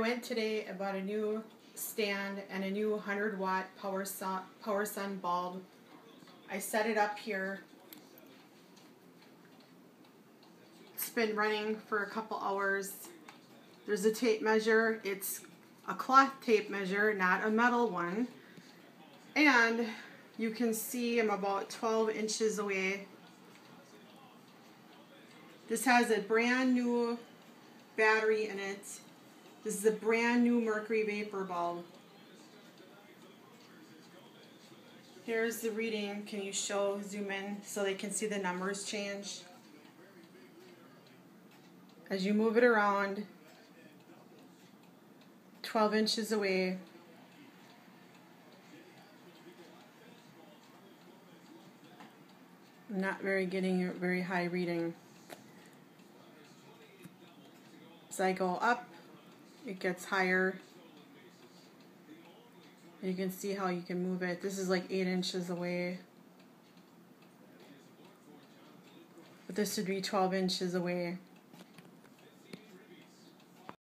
went today and bought a new stand and a new 100 watt Powersun, power sun bulb. I set it up here. It's been running for a couple hours. There's a tape measure. It's a cloth tape measure, not a metal one. And you can see I'm about 12 inches away. This has a brand new battery in it. This is a brand new mercury vapor bulb. Here's the reading. Can you show, zoom in so they can see the numbers change? As you move it around, 12 inches away, I'm not very getting a very high reading. As I go up, it gets higher. You can see how you can move it. This is like 8 inches away. But this would be 12 inches away.